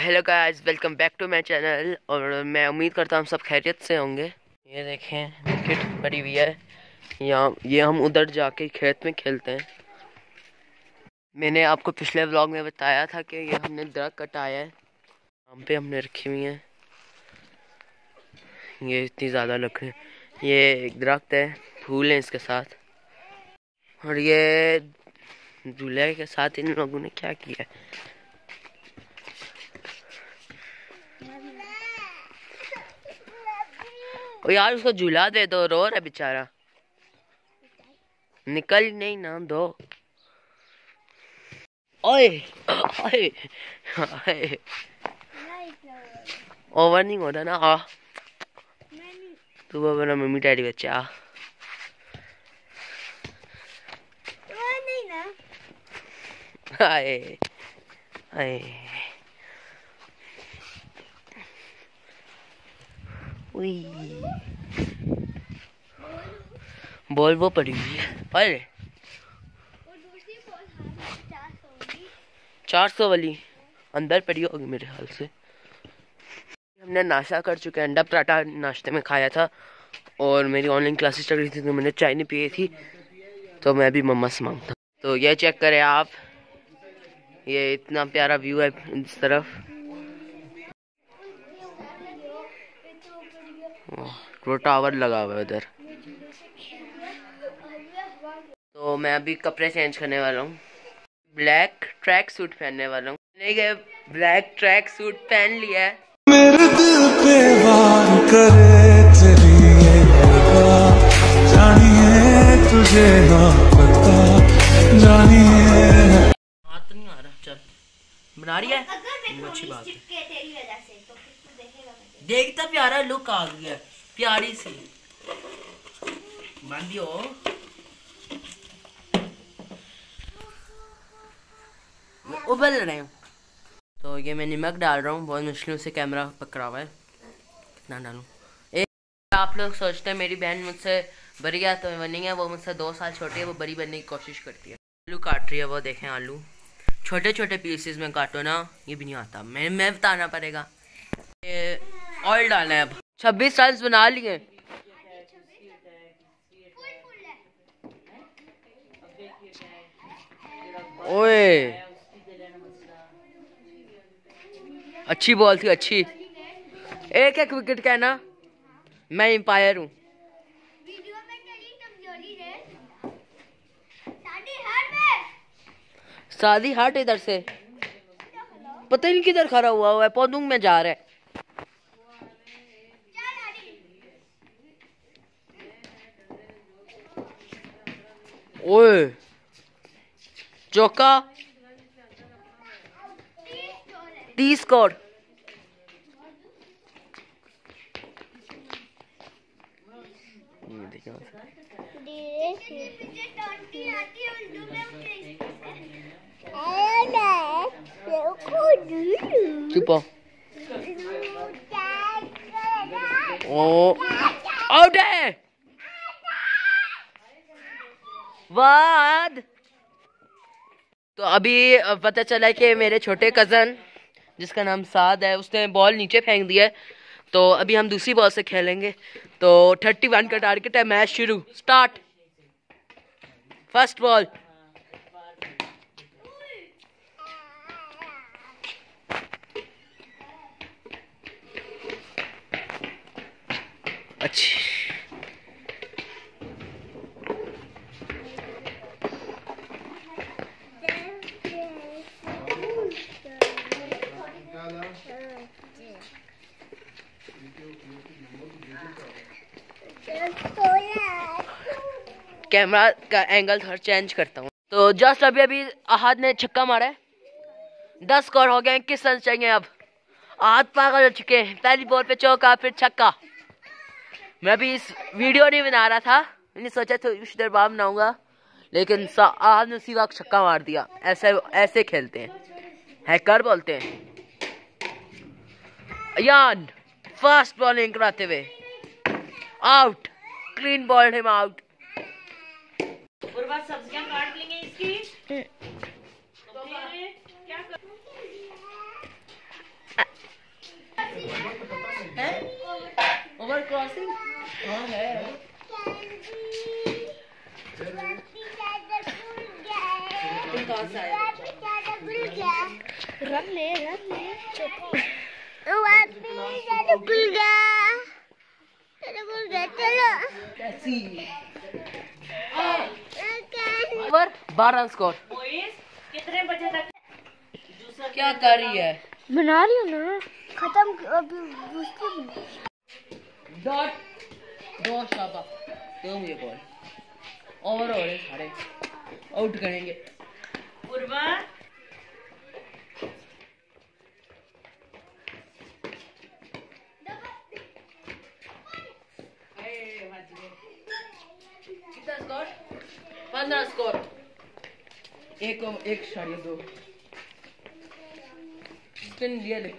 Hello guys, welcome back to my channel. और मैं उम्मीद करता हूँ सब खैरियत से होंगे। ये देखें विकेट पड़ी हुई है। यहाँ, ये हम उधर जाके खेत में खेलते हैं। मैंने आपको पिछले व्लॉग में बताया था कि ये हमने दरख्त कटाया है। हम पे हमने रखी हुई है। ये इतनी ज़्यादा लकड़ी। ये एक दरख्त है, फूल हैं इसके साथ। और ये झूले के साथ इन लोगों ने क्या किया है? ओ यार उसको झूला दे दो रो रहा बेचारा। निकल नहीं ना दो। ओए ओए ओए। ओवर नहीं होता ना आ। तू मेरा मम्मी डैडी बच्चा आए आए। बॉल, वो पड़ी हुई है। अरे चार सौ वाली। अंदर पड़ी होगी मेरे ख्याल से। हमने नाश्ता कर चुके हैं। अंडा पराठा नाश्ते में खाया था। और मेरी ऑनलाइन क्लासेस चल रही थी तो मैंने चाय नहीं पी थी। तो मैं भी मम्मा से माँगता तो ये चेक करें आप। ये इतना प्यारा व्यू है इस तरफ़। वो टावर लगा हुआ है उधर। तो मैं अभी कपड़े चेंज करने वाला हूँ। ब्लैक ट्रैक सूट पहनने वाला हूँ। मैंने ब्लैक ट्रैक सूट पहन लिया है। मेरे दिल पे वार करे तेरी जानिए तुझे ना पता जानिए। हाथ तो नहीं आ रहा चल। बना रही है? अच्छी बात है। देखता प्यारा लुक आ गया। प्यारी सी। बांधियो। उबल रहे हूँ। तो ये मैं नमक डाल रहा हूँ, बहुत मुश्किलों से कैमरा पकड़ा हुआ है। कितना डालूँ? एक, आप लोग सोचते हैं मेरी बहन मुझसे है तो बनी है वो मुझसे दो साल छोटी है, वो बड़ी बनने की कोशिश करती है। आलू काट रही है, वो देखें आलू। छोटे छोटे पीसेस में काटो ना, ये भी नहीं आता। मैं मैं बताना पड़ेगा। ऑयल डालना है अब। छब्बीस टाइल्स बना लिए। ओए। अच्छी बॉल थी, अच्छी। एक एक विकेट का है ना? मैं एम्पायर हूँ। शादी हाट इधर से। पता नहीं किधर खड़ा हुआ हुआ है पौधुंग में जा रहा है। ओए चौका तीस स्कोर चुप है वाद तो अभी पता चला कि मेरे छोटे कज़न जिसका नाम साद है, उसने बॉल नीचे फेंक दिया है। तो अभी हम दूसरी बॉल से खेलेंगे। तो थर्टी वन का टारगेट है मैच शुरू स्टार्ट फ़र्स्ट बॉल कैमरा का एंगल थोड़ा चेंज करता हूँ। तो जस्ट अभी अभी आहद ने छक्का मारा है। दस स्कोर हो गए किस रन चाहिए अब? आहद पागल हो चुके हैं। पहली बॉल पे चौका, फिर छक्का। मैं अभी इस वीडियो नहीं बना रहा था। मैंने सोचा था कुछ देर बाद बनाऊँगा लेकिन आहद ने उसी वक्त छक्का मार दिया। ऐसे ऐसे खेलते हैं। हैकर बोलते हैं। यान फास्ट बॉलिंग कराते हुए। Out clean ball him out सब्ज़ियाँ काट लेंगे इसकी। तो है? ओवर क्रॉसिंग हाँ है। रन ले रन ले। चलो। कैसी? ओवर बारह स्कोर कितने बजे तक? क्या कर रही है? बना रही हूँ ना। खत्म अभी डॉट दो शाबा दो मुझे बॉल ओवर हो रहे सारे. आउट करेंगे. पूर्वा। कितना स्कोर पंद्रह स्कोर एक एक साढ़े दो। स्पिन लिया ले.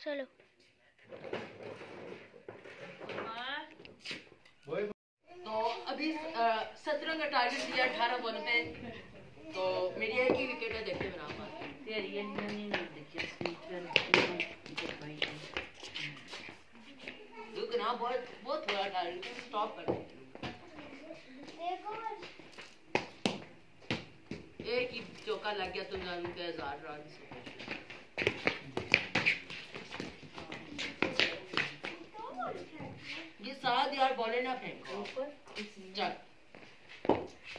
चलो तो अभी सत्रह का टारगेट बॉल पे तो मेरी एक ही विकेट है देखते बना पाते तेरी ये नहीं देखिए स्पीकर रुक ना बहुत बहुत थोड़ा टारगेट स्टॉप कर दे एक ही चौका लग गया तुम जानू के हज़ार रन ये सात यार बॉले ना फेंको। चल।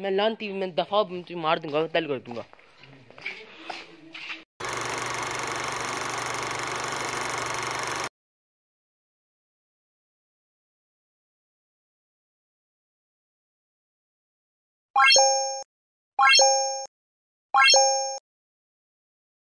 मैं लानती मैं दफ़ा मार दूँगा तल कर दूँगा।